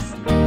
podcast.